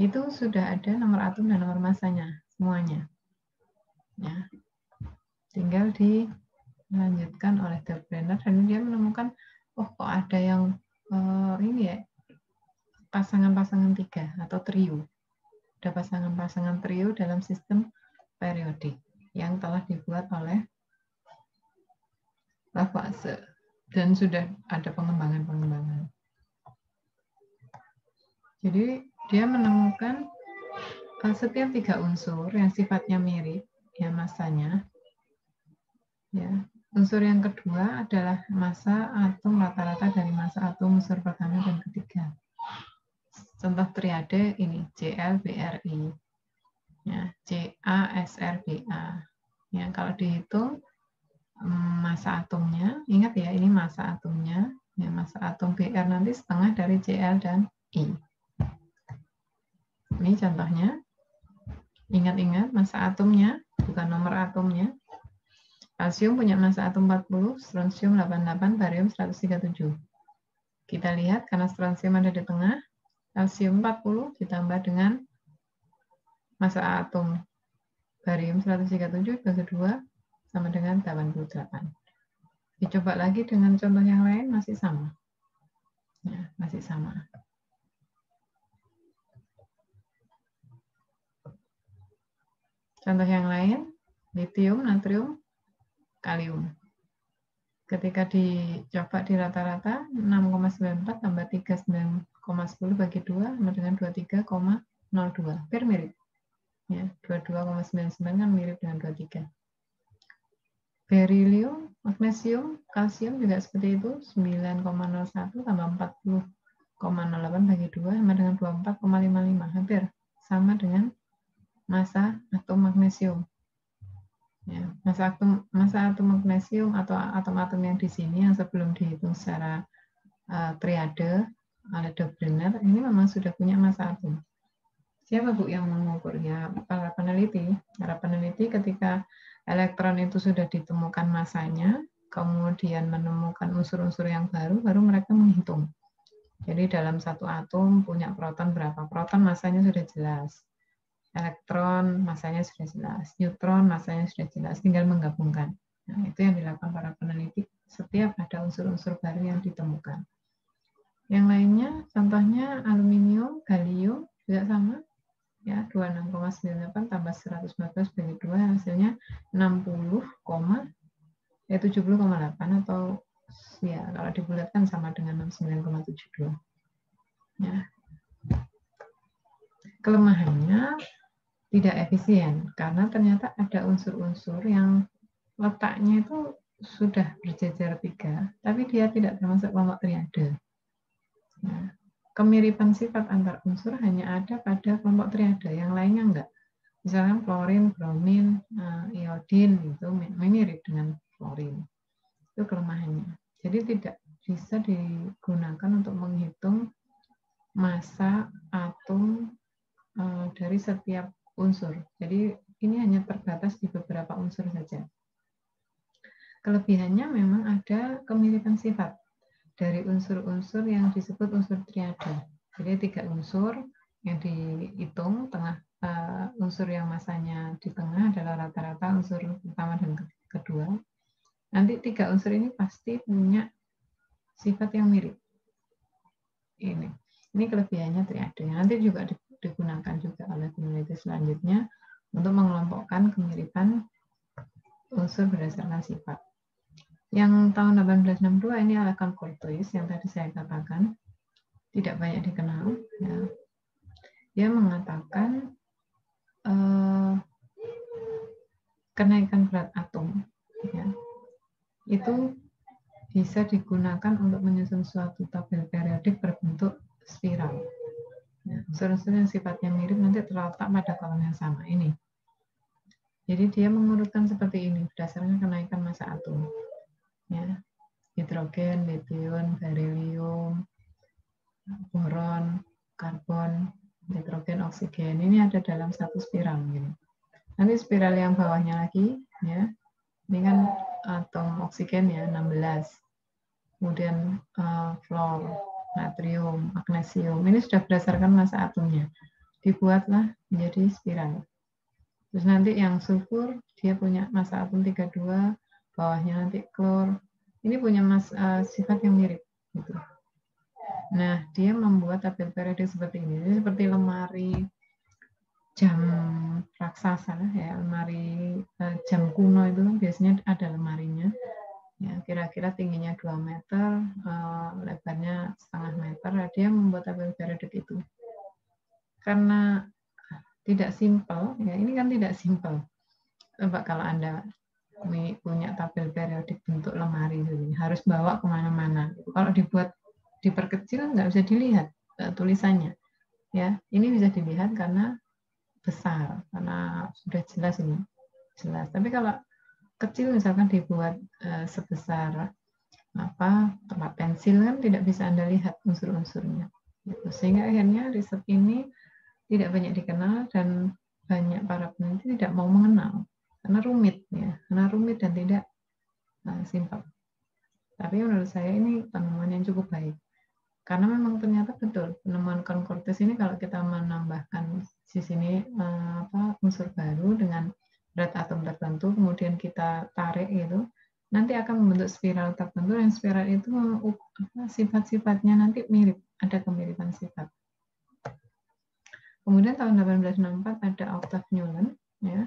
itu sudah ada nomor atom dan nomor masanya, semuanya. Ya. Tinggal dilanjutkan oleh Brenner dan dia menemukan, oh kok ada yang uh, ini ya, pasangan-pasangan tiga atau trio. Ada pasangan-pasangan trio dalam sistem periodik yang telah dibuat oleh Lavoisier dan sudah ada pengembangan-pengembangan. Jadi dia menemukan uh, setiap tiga unsur yang sifatnya mirip ya masanya. Ya. Unsur yang kedua adalah massa atom rata-rata dari massa atom unsur pertama dan ketiga. Contoh triade ini ClBRI. Ya, CaSRBA. Ya, kalau dihitung mm, massa atomnya, ingat ya ini massa atomnya, ya massa atom Br nanti setengah dari Cl dan I. Ini contohnya. Ingat-ingat masa atomnya, bukan nomor atomnya. Kalsium punya masa atom 40, strontium 88, barium 137. Kita lihat karena strontium ada di tengah, kalsium 40 ditambah dengan masa atom barium 137 bagi 2 sama dengan 88. Dicoba lagi dengan contoh yang lain masih sama. Ya, masih sama. Contoh yang lain, litium, natrium, kalium. Ketika dicoba di rata-rata 6,94 tambah 39,10 bagi 2 sama dengan 23,02. Hampir mirip. Ya, 22,99 kan mirip dengan 23. Berilium, magnesium, kalsium juga seperti itu. 9,01 tambah 40,08 bagi 2 sama dengan 24,55. Hampir sama dengan massa atom magnesium. Ya, massa atom massa atom magnesium atau atom-atom yang di sini yang sebelum dihitung secara uh, triade oleh Brenner ini memang sudah punya massa atom. Siapa Bu yang mengukurnya? Para peneliti. Para peneliti ketika elektron itu sudah ditemukan masanya, kemudian menemukan unsur-unsur yang baru, baru mereka menghitung. Jadi dalam satu atom punya proton berapa? Proton masanya sudah jelas elektron masanya sudah jelas, neutron masanya sudah jelas, tinggal menggabungkan. Nah, itu yang dilakukan para peneliti setiap ada unsur-unsur baru yang ditemukan. Yang lainnya, contohnya aluminium, gallium juga sama, ya 26,98 tambah 114 bagi 2 hasilnya 60, ya 70,8 atau ya kalau dibulatkan sama dengan 69,72. Ya. Kelemahannya tidak efisien karena ternyata ada unsur-unsur yang letaknya itu sudah berjejer tiga, tapi dia tidak termasuk kelompok triade. Nah, kemiripan sifat antar unsur hanya ada pada kelompok triade, yang lainnya enggak. Misalnya klorin, bromin, eh, iodin itu mirip dengan klorin. Itu kelemahannya. Jadi tidak bisa digunakan untuk menghitung massa atom eh, dari setiap unsur. Jadi ini hanya terbatas di beberapa unsur saja. Kelebihannya memang ada kemiripan sifat dari unsur-unsur yang disebut unsur triada. Jadi tiga unsur yang dihitung tengah uh, unsur yang masanya di tengah adalah rata-rata unsur pertama dan kedua. Nanti tiga unsur ini pasti punya sifat yang mirip. Ini, ini kelebihannya triada. Nanti juga digunakan juga oleh peneliti selanjutnya untuk mengelompokkan kemiripan unsur berdasarkan sifat. Yang tahun 1862 ini Alekon Courtois yang tadi saya katakan tidak banyak dikenal. Ya. Dia mengatakan eh, kenaikan berat atom ya, itu bisa digunakan untuk menyusun suatu tabel periodik berbentuk spiral. Ya, unsur-unsur yang sifatnya mirip nanti terletak pada kolom yang sama ini. Jadi dia mengurutkan seperti ini berdasarkan kenaikan massa atom. Ya, hidrogen, lithium, berilium, boron, karbon, nitrogen, oksigen. Ini ada dalam satu spiral gini. Nanti spiral yang bawahnya lagi, ya, ini kan atom oksigen ya 16. Kemudian uh, fluor, natrium, magnesium. Ini sudah berdasarkan massa atomnya. Dibuatlah menjadi spiral. Terus nanti yang sulfur, dia punya massa atom 32, bawahnya nanti klor. Ini punya mas, uh, sifat yang mirip. Gitu. Nah, dia membuat tabel periodik seperti ini. Ini seperti lemari jam raksasa, ya lemari uh, jam kuno itu kan biasanya ada lemarinya ya kira-kira tingginya 2 meter, uh, lebarnya setengah meter, dia membuat tabel periodik itu. Karena tidak simpel, ya ini kan tidak simpel. Coba kalau Anda punya tabel periodik bentuk lemari, jadi harus bawa ke mana-mana. Kalau dibuat diperkecil nggak bisa dilihat uh, tulisannya. Ya, ini bisa dilihat karena besar, karena sudah jelas ini jelas. Tapi kalau kecil misalkan dibuat uh, sebesar apa tempat pensil kan tidak bisa anda lihat unsur-unsurnya. Gitu. sehingga akhirnya riset ini tidak banyak dikenal dan banyak para peneliti tidak mau mengenal. Karena rumit ya karena rumit dan tidak uh, simpel. Tapi menurut saya ini penemuan yang cukup baik. Karena memang ternyata betul penemuan konkortes ini kalau kita menambahkan di sini uh, apa unsur baru dengan berat atom tertentu, kemudian kita tarik itu, nanti akan membentuk spiral tertentu dan spiral itu sifat-sifatnya nanti mirip, ada kemiripan sifat. Kemudian tahun 1864 ada Octave Newland, ya,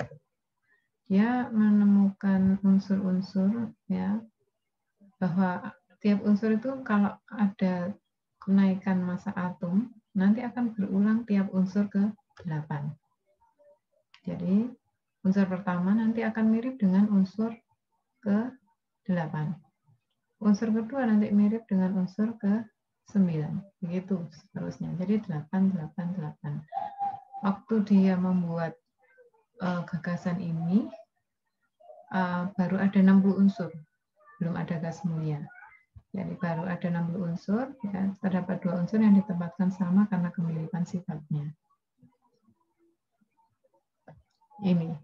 dia menemukan unsur-unsur ya bahwa tiap unsur itu kalau ada kenaikan massa atom nanti akan berulang tiap unsur ke 8. Jadi Unsur pertama nanti akan mirip dengan unsur ke-8. Unsur kedua nanti mirip dengan unsur ke-9. Begitu seterusnya. Jadi 8, 8, 8. waktu dia membuat uh, gagasan ini uh, baru ada 60 unsur, belum ada gas mulia. Jadi baru ada 60 unsur, ya, terdapat dua unsur yang ditempatkan sama karena kemiripan sifatnya. Ini,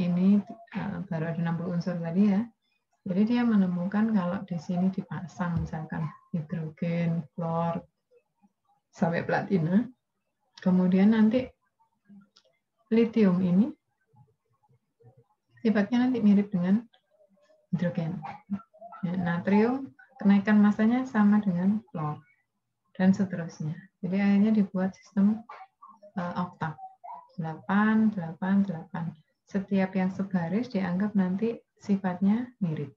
ini uh, baru ada 60 unsur tadi ya. Jadi dia menemukan kalau di sini dipasang misalkan hidrogen, klor, sampai platina. Kemudian nanti litium ini sifatnya nanti mirip dengan hidrogen. Ya, natrium kenaikan masanya sama dengan klor dan seterusnya. Jadi akhirnya dibuat sistem uh, oktav 8, 8, 8. Setiap yang sebaris dianggap nanti sifatnya mirip.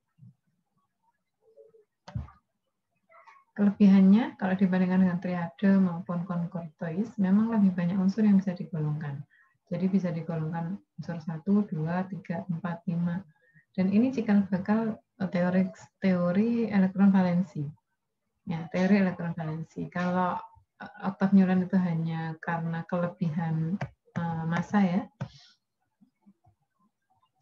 Kelebihannya, kalau dibandingkan dengan triade maupun konkortois, memang lebih banyak unsur yang bisa digolongkan. Jadi bisa digolongkan unsur 1, 2, 3, 4, 5. Dan ini cikal bakal eh, teori, teori elektron valensi. Ya, teori elektron valensi. Kalau eh, oktav neuron itu hanya karena kelebihan uh, massa ya,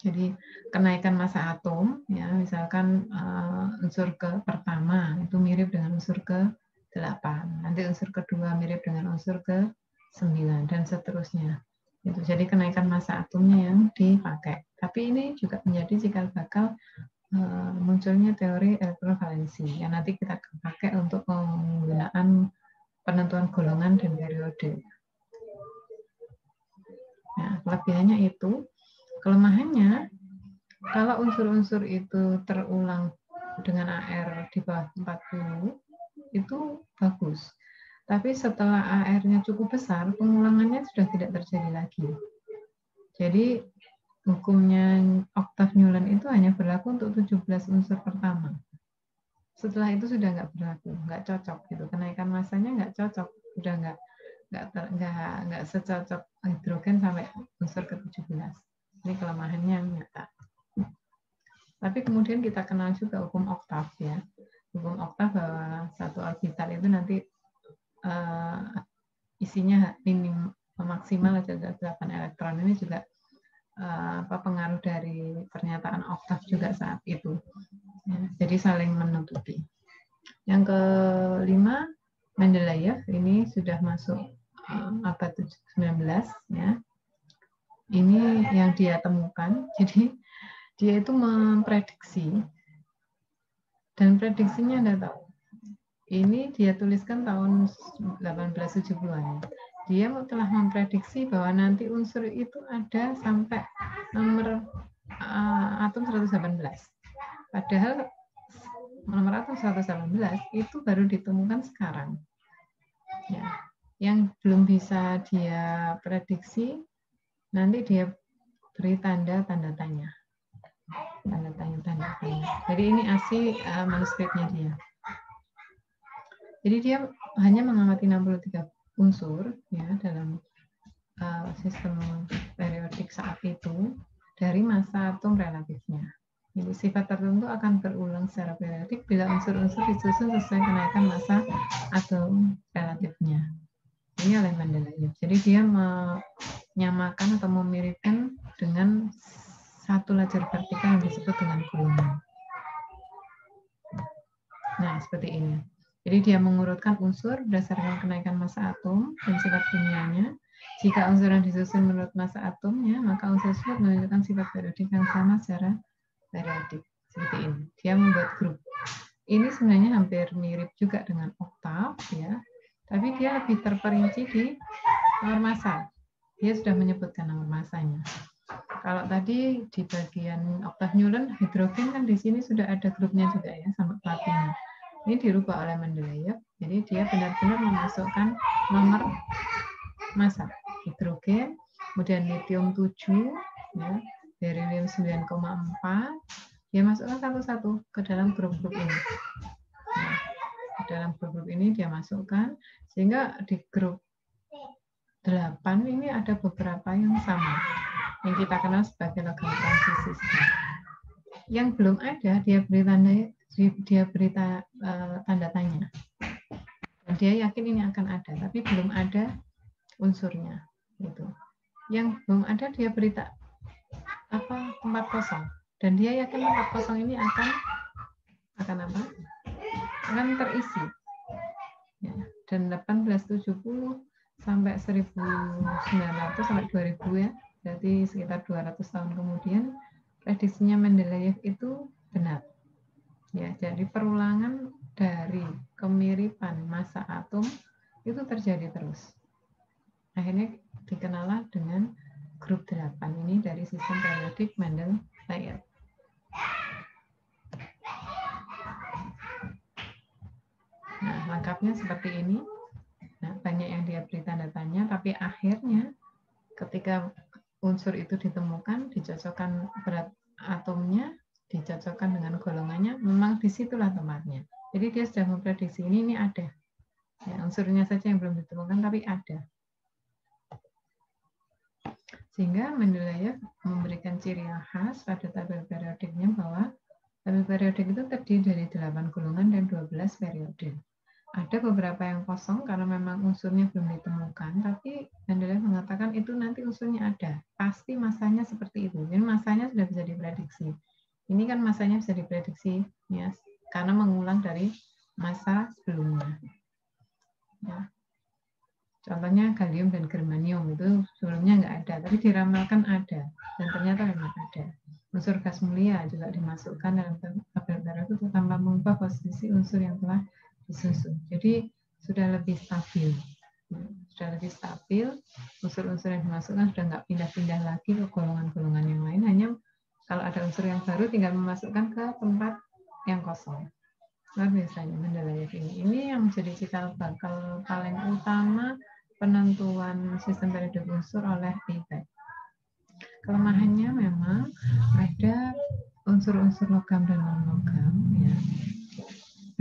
jadi kenaikan massa atom, ya misalkan uh, unsur ke pertama itu mirip dengan unsur ke 8. Nanti unsur kedua mirip dengan unsur ke 9 dan seterusnya. Itu jadi kenaikan massa atomnya yang dipakai. Tapi ini juga menjadi cikal bakal uh, munculnya teori elektrovalensi yang nanti kita pakai untuk penggunaan penentuan golongan dan periode. Nah, kelebihannya itu Kelemahannya, kalau unsur-unsur itu terulang dengan AR di bawah 40, itu bagus. Tapi setelah AR-nya cukup besar, pengulangannya sudah tidak terjadi lagi. Jadi hukumnya oktav Newland itu hanya berlaku untuk 17 unsur pertama. Setelah itu sudah nggak berlaku, nggak cocok gitu. Kenaikan masanya nggak cocok, sudah nggak nggak nggak nggak secocok hidrogen sampai unsur ke-17. Ini kelemahannya nyata. Tapi kemudian kita kenal juga hukum oktav ya. Hukum oktav bahwa satu orbital itu nanti uh, isinya minim maksimal ada 8 elektron ini juga uh, apa pengaruh dari pernyataan oktav juga saat itu. Ya, jadi saling menutupi. Yang kelima Mendeleev ini sudah masuk uh, abad 19 ya ini yang dia temukan. Jadi dia itu memprediksi dan prediksinya Anda tahu. Ini dia tuliskan tahun 1870-an. Dia telah memprediksi bahwa nanti unsur itu ada sampai nomor uh, atom 118. Padahal nomor atom 118 itu baru ditemukan sekarang. Ya. Yang belum bisa dia prediksi nanti dia beri tanda tanda tanya. Tanda tanya tanda tanya. Jadi ini asli uh, manuskripnya dia. Jadi dia hanya mengamati 63 unsur ya dalam uh, sistem periodik saat itu dari masa atom relatifnya. Jadi sifat tertentu akan berulang secara periodik bila unsur-unsur disusun sesuai kenaikan masa atom relatifnya ini oleh Mendeleev. Jadi dia menyamakan atau memiripkan dengan satu lajur vertikal yang disebut dengan gulungan. Nah, seperti ini. Jadi dia mengurutkan unsur berdasarkan kenaikan massa atom dan sifat kimianya. Jika unsur yang disusun menurut massa atomnya, maka unsur tersebut menunjukkan sifat periodik yang sama secara periodik. Seperti ini. Dia membuat grup. Ini sebenarnya hampir mirip juga dengan oktav, ya, tapi dia lebih terperinci di nomor masa. Dia sudah menyebutkan nomor masanya. Kalau tadi di bagian oktav Newland, hidrogen kan di sini sudah ada grupnya juga ya, sama platina. Ini dirubah oleh Mendeleev, jadi dia benar-benar memasukkan nomor masa. Hidrogen, kemudian lithium 7, ya, beryllium 9,4, dia masukkan satu-satu ke dalam grup-grup ini. Dalam grup-grup ini dia masukkan sehingga di grup 8 ini ada beberapa yang sama yang kita kenal sebagai logam transisi. Yang belum ada dia beri tanda dia beri uh, tanda tanya. Dan dia yakin ini akan ada, tapi belum ada unsurnya. Gitu. yang belum ada dia berita apa tempat kosong dan dia yakin tempat kosong ini akan akan apa akan terisi ya. dan 1870 sampai 1900 sampai 2000 ya berarti sekitar 200 tahun kemudian prediksinya Mendeleev itu benar ya jadi perulangan dari kemiripan massa atom itu terjadi terus akhirnya dikenallah dengan grup 8 ini dari sistem periodik Mendeleev. Nah, lengkapnya seperti ini. Nah, banyak yang dia beri tanda tanya, tapi akhirnya ketika unsur itu ditemukan, dicocokkan berat atomnya, dicocokkan dengan golongannya, memang di situlah tempatnya. Jadi dia sudah memprediksi ini, ini ada. Ya, unsurnya saja yang belum ditemukan, tapi ada. Sehingga Mendeleev memberikan ciri yang khas pada tabel periodiknya bahwa tabel periodik itu terdiri dari 8 golongan dan 12 periode. Ada beberapa yang kosong karena memang unsurnya belum ditemukan, tapi Mendeleev mengatakan itu nanti unsurnya ada. Pasti masanya seperti itu. Jadi masanya sudah bisa diprediksi. Ini kan masanya bisa diprediksi ya, karena mengulang dari masa sebelumnya. Ya. Contohnya gallium dan germanium itu sebelumnya nggak ada, tapi diramalkan ada dan ternyata memang ada. Unsur gas mulia juga dimasukkan dalam tabel darah itu tanpa mengubah posisi unsur yang telah disusun. Jadi sudah lebih stabil, sudah lebih stabil. Unsur-unsur yang dimasukkan sudah nggak pindah-pindah lagi ke golongan-golongan yang lain. Hanya kalau ada unsur yang baru tinggal memasukkan ke tempat yang kosong luar biasanya Mendeleev ini. Ini yang menjadi cikal bakal paling utama penentuan sistem periode unsur oleh IPEC. Kelemahannya memang ada unsur-unsur logam dan non-logam ya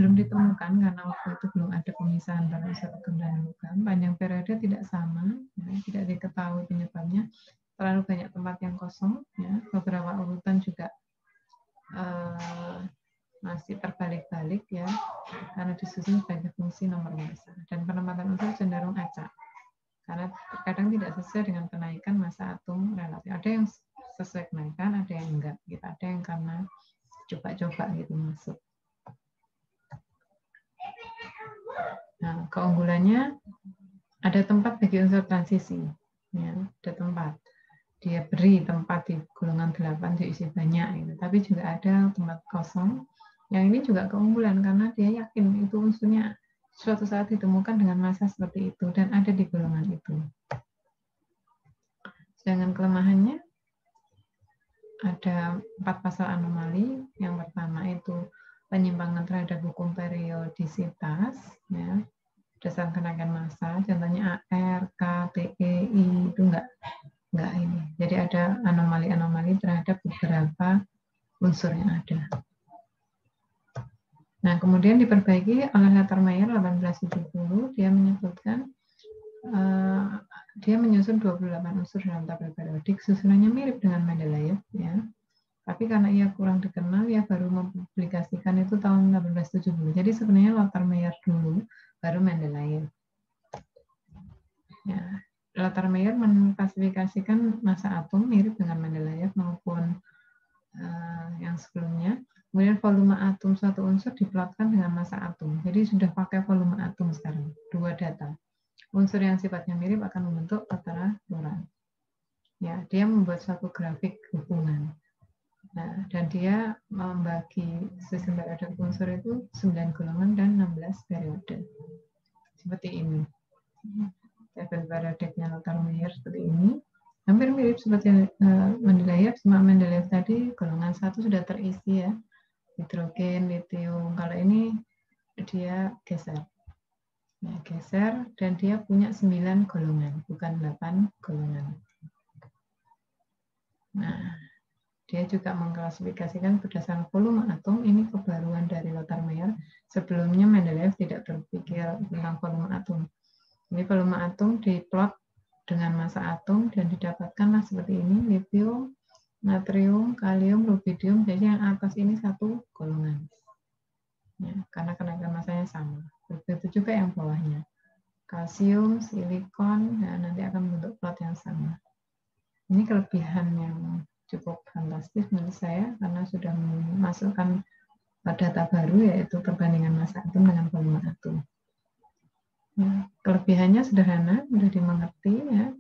belum ditemukan karena waktu itu belum ada pemisahan antara unsur logam dan logam. Panjang periode tidak sama, ya, tidak diketahui penyebabnya. Terlalu banyak tempat yang kosong, ya. beberapa urutan juga uh, masih terbalik-balik ya karena disusun sebagai fungsi nomor masa dan penempatan unsur cenderung acak karena terkadang tidak sesuai dengan kenaikan masa atom relatif ada yang sesuai kenaikan ada yang enggak gitu ada yang karena coba-coba gitu masuk nah keunggulannya ada tempat bagi unsur transisi ya ada tempat dia beri tempat di golongan 8 diisi banyak gitu. tapi juga ada tempat kosong yang ini juga keunggulan karena dia yakin itu unsurnya suatu saat ditemukan dengan masa seperti itu dan ada di golongan itu. Sedangkan kelemahannya ada empat pasal anomali. Yang pertama itu penyimpangan terhadap hukum periodisitas, ya, dasar kenaikan masa, contohnya AR, K, TE, I itu enggak enggak ini. Jadi ada anomali-anomali terhadap beberapa unsur yang ada. Nah, kemudian diperbaiki oleh Lettermeyer 1870, dia menyebutkan uh, dia menyusun 28 unsur dalam tabel periodik, susunannya mirip dengan Mendeleev ya. Tapi karena ia kurang dikenal, ia baru mempublikasikan itu tahun 1870. Jadi sebenarnya Lettermeyer dulu, baru Mendeleev. Ya, Lettermeyer mengklasifikasikan masa atom mirip dengan Mendeleev maupun uh, yang sebelumnya. Kemudian volume atom suatu unsur diplotkan dengan masa atom. Jadi sudah pakai volume atom sekarang, dua data. Unsur yang sifatnya mirip akan membentuk luran. Ya, dia membuat suatu grafik hubungan. Nah, dan dia membagi sistem periode unsur itu 9 golongan dan 16 periode. Seperti ini. Tabel periodiknya Lothar Meyer seperti ini. Hampir mirip seperti uh, Mendeleev, cuma Mendeleev tadi golongan satu sudah terisi ya hidrogen, litium. Kalau ini dia geser. Nah, geser dan dia punya 9 golongan, bukan 8 golongan. Nah, dia juga mengklasifikasikan berdasarkan volume atom, ini kebaruan dari Lothar Meyer. Sebelumnya Mendeleev tidak berpikir tentang volume atom. Ini volume atom diplot dengan masa atom dan didapatkanlah seperti ini, lithium natrium, kalium, rubidium. Jadi yang atas ini satu golongan. Ya, karena kenaikan masanya sama. Begitu juga yang bawahnya. Kalsium, silikon, ya, nanti akan membentuk plot yang sama. Ini kelebihan yang cukup fantastis menurut saya karena sudah memasukkan data baru yaitu perbandingan massa atom dengan volume atom. Ya, kelebihannya sederhana, mudah dimengerti ya,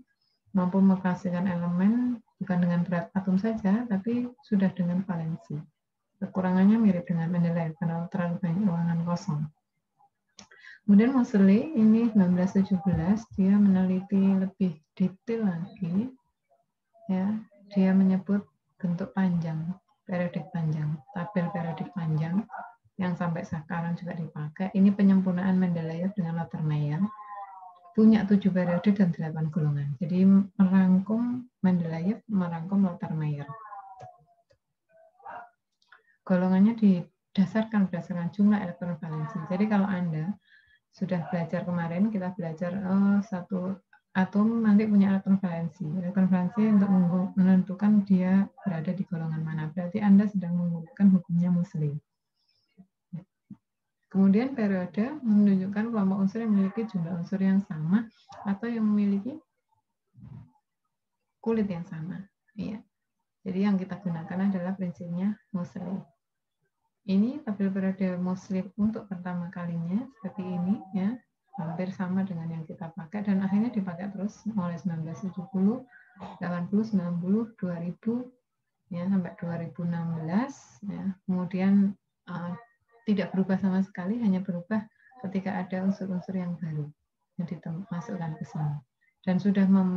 mampu menghasilkan elemen bukan dengan berat atom saja, tapi sudah dengan valensi. Kekurangannya mirip dengan Mendeleev karena terlalu banyak ruangan kosong. Kemudian Moseley ini 1917 dia meneliti lebih detail lagi ya dia menyebut bentuk panjang periodik panjang tabel periodik panjang yang sampai sekarang juga dipakai. Ini penyempurnaan Mendeleev dengan Lottermeyer punya tujuh periode dan delapan golongan. Jadi merangkum Mendeleev merangkum Lottermeyer golongannya didasarkan berdasarkan jumlah elektron valensi jadi kalau anda sudah belajar kemarin kita belajar oh, satu atom nanti punya elektron valensi. Untuk menentukan dia berada di golongan mana. Berarti Anda sedang menggunakan hukumnya Muslim. Kemudian periode menunjukkan kelompok unsur yang memiliki jumlah unsur yang sama atau yang memiliki kulit yang sama. Iya. Jadi yang kita gunakan adalah prinsipnya Muslim. Ini tabel periode muslim untuk pertama kalinya seperti ini ya, hampir sama dengan yang kita pakai dan akhirnya dipakai terus mulai 1970, 80, 90, 2000 ya sampai 2016 ya. Kemudian uh, tidak berubah sama sekali, hanya berubah ketika ada unsur-unsur yang baru yang dimasukkan ke sini dan sudah mem,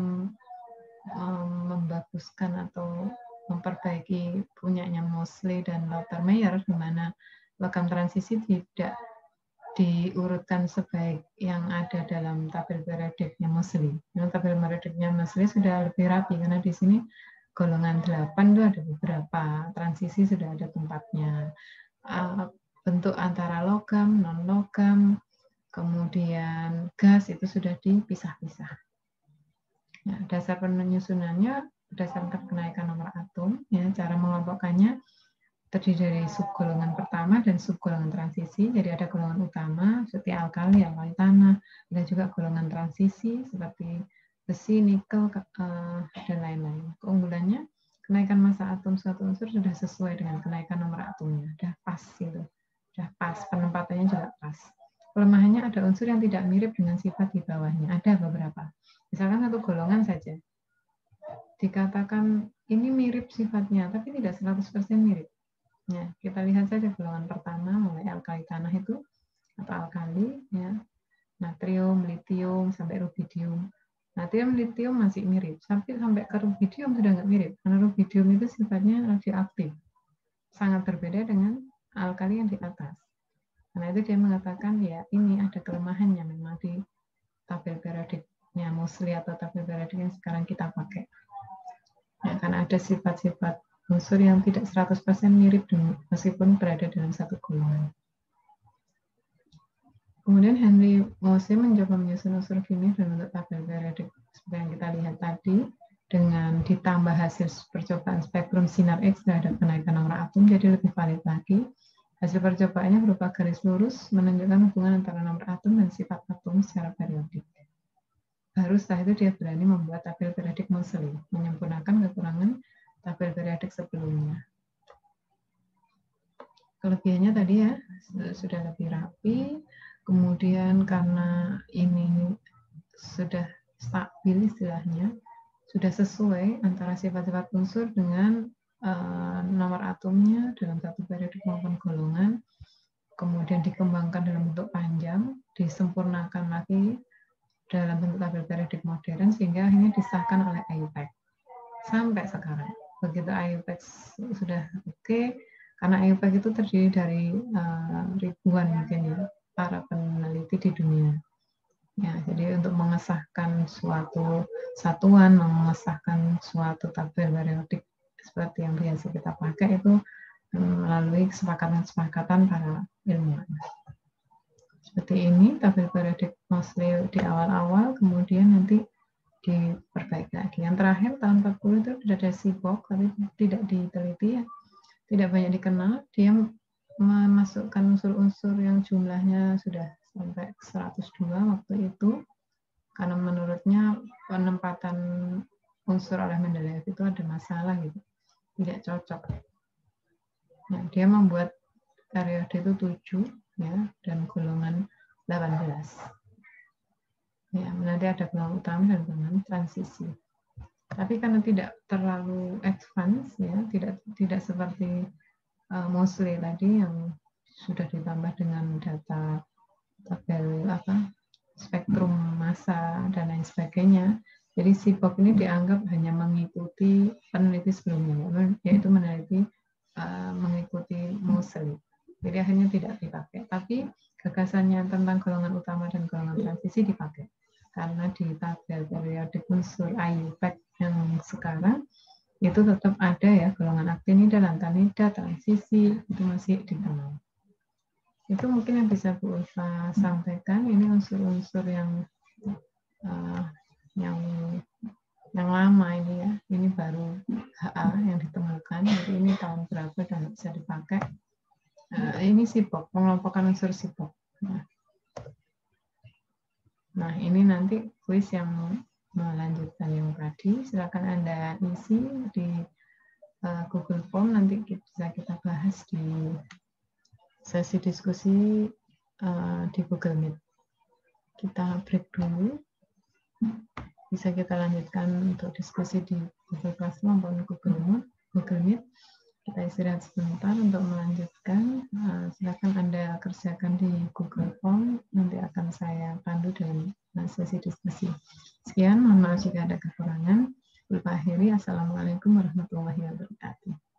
um, membaguskan atau memperbaiki punyanya Mosley dan Lautermeyer di mana logam transisi tidak diurutkan sebaik yang ada dalam tabel periodiknya Mosley. Yang tabel periodiknya Mosley sudah lebih rapi karena di sini golongan 8 itu ada beberapa transisi sudah ada tempatnya. Bentuk antara logam, non logam, kemudian gas itu sudah dipisah-pisah. Ya, dasar penyusunannya berdasarkan kenaikan nomor atom, ya cara mengelompokkannya terdiri dari subgolongan pertama dan subgolongan transisi. Jadi ada golongan utama seperti alkali, alkali tanah, dan juga golongan transisi seperti besi, nikel, eh, dan lain-lain. Keunggulannya kenaikan massa atom suatu unsur sudah sesuai dengan kenaikan nomor atomnya, sudah pas gitu, sudah pas penempatannya juga pas. Kelemahannya ada unsur yang tidak mirip dengan sifat di bawahnya, ada beberapa. Misalkan satu golongan saja, dikatakan ini mirip sifatnya, tapi tidak 100% mirip. Ya, kita lihat saja golongan pertama mulai alkali tanah itu atau alkali ya. Natrium, litium sampai rubidium. Natrium, litium masih mirip, tapi sampai ke rubidium sudah nggak mirip. Karena rubidium itu sifatnya radioaktif. Sangat berbeda dengan alkali yang di atas. Karena itu dia mengatakan ya ini ada kelemahannya memang di tabel periodiknya Mosley atau tabel periodik yang sekarang kita pakai ya, karena ada sifat-sifat unsur yang tidak 100% mirip dengan, meskipun berada dalam satu golongan. Kemudian Henry Moseley mencoba menyusun unsur kimia dan bentuk tabel periodik seperti yang kita lihat tadi dengan ditambah hasil percobaan spektrum sinar X terhadap kenaikan nomor atom jadi lebih valid lagi. Hasil percobaannya berupa garis lurus menunjukkan hubungan antara nomor atom dan sifat atom secara periodik baru setelah itu dia berani membuat tabel periodik Moseley, menyempurnakan kekurangan tabel periodik sebelumnya. Kelebihannya tadi ya, sudah lebih rapi, kemudian karena ini sudah stabil istilahnya, sudah sesuai antara sifat-sifat unsur dengan uh, nomor atomnya dalam satu periodik maupun golongan, kemudian dikembangkan dalam bentuk panjang, disempurnakan lagi dalam bentuk tabel periodik modern sehingga akhirnya disahkan oleh IUPAC sampai sekarang. Begitu IUPAC sudah oke, okay, karena IUPAC itu terdiri dari uh, ribuan mungkin ya para peneliti di dunia. Ya, jadi untuk mengesahkan suatu satuan, mengesahkan suatu tabel periodik seperti yang biasa kita pakai itu eh, melalui kesepakatan-kesepakatan para ilmuwan seperti ini tabel periodik Mosley di awal-awal kemudian nanti diperbaiki lagi. Yang terakhir tahun 40 itu sudah ada Seaborg tapi tidak diteliti ya. Tidak banyak dikenal. Dia memasukkan unsur-unsur yang jumlahnya sudah sampai 102 waktu itu. Karena menurutnya penempatan unsur oleh Mendeleev itu ada masalah gitu, tidak cocok. Nah, dia membuat periode itu tujuh ya dan golongan 18. Ya, nanti ada golongan utama dan golongan transisi. Tapi karena tidak terlalu advance ya, tidak tidak seperti uh, Mosley tadi yang sudah ditambah dengan data tabel apa spektrum massa dan lain sebagainya. Jadi si Bob ini dianggap hanya mengikuti peneliti sebelumnya, yaitu meneliti uh, mengikuti Mosley. Jadi akhirnya tidak dipakai. Tapi gagasannya tentang golongan utama dan golongan transisi dipakai. Karena di tabel periodik unsur IUPAC yang sekarang itu tetap ada ya golongan aktinida, lantanida, transisi itu masih dikenal. Itu mungkin yang bisa Bu Ulfa sampaikan. Ini unsur-unsur yang uh, yang yang lama ini ya. Ini baru HA yang ditemukan. Jadi ini tahun berapa dan bisa dipakai. Uh, ini sipok, pengelompokan unsur sipok. Nah, nah ini nanti kuis yang melanjutkan yang tadi. Silakan Anda isi di uh, Google Form nanti bisa kita bahas di sesi diskusi uh, di Google Meet. Kita break dulu. Bisa kita lanjutkan untuk diskusi di Google Classroom maupun Google Meet. Google Meet. Kita istirahat sebentar untuk melanjutkan. Uh, silakan Anda kerjakan di Google Form. Nanti akan saya pandu dalam sesi diskusi. Sekian, mohon maaf jika ada kekurangan. Lupa akhiri. Assalamualaikum warahmatullahi wabarakatuh.